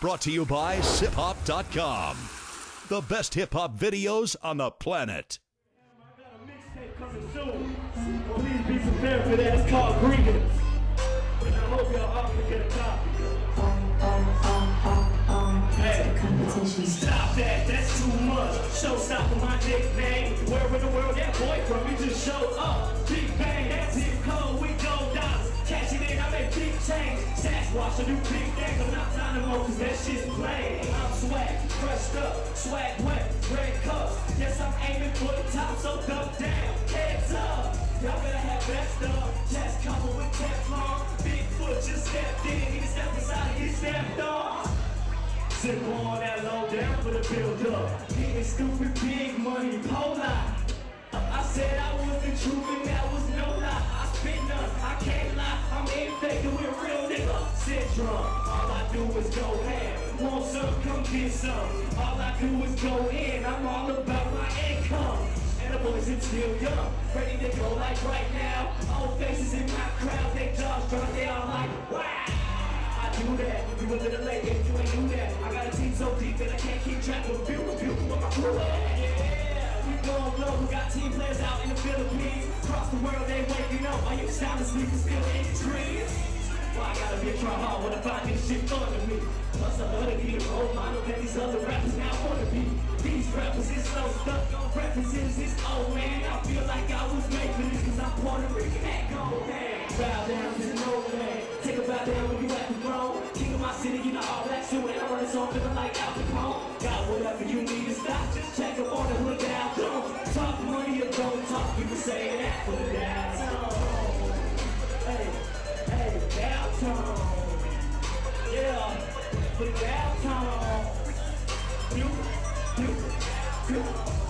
Brought to you by CypHop.com. The best hip hop videos on the planet. Please be prepared for that. It's called. And I hope y'all get a copy. Stop that. That's too much. Showstopper, my nickname. Where in the world that boy from? He just showed up. I'm not more cause that shit's plain. I'm swag, crushed up, swag wet, red cups. Yes, I'm aiming for the top, so duck down. Heads up. Y'all better have that stuff. Chest covered with Teflon. Bigfoot just stepped in. He stepped inside, he stepped off. Sip on that low down for the build up. Getting stupid big money, polar. I said I was the truth and that was no lie. I spit none, I can't lie. I'm infected with syndrome. All I do is go ham. Want some, come get some. All I do is go in. I'm all about my income. And the boys are still young, ready to go like right now. Old faces in my crowd, they jaws drop, they all like, wow. I do that. You was in the lake if you ain't do that. I got a team so deep that I can't keep track of you. You with my crew. Yeah, blow. We got team players out in the Philippines. Across the world, they waking up. While you sound asleep and still in the Why I gotta be try hard when I find this shit under me? Plus I love to be the role model that these other rappers now wanna be. These rappers is so stuck on references. It's oh man, I feel like I was made for this cause I'm Puerto Rican. That gold man. Bow down to the old man. Take a bow down when you at the throne. King of my city, you know all black suit and I run this on feeling like Al Capone. Got whatever you need to stop. Just check up on the hood down. Don't talk money or don't talk. You can say that for the. Hey, hey, the downtown. You, you, you, you.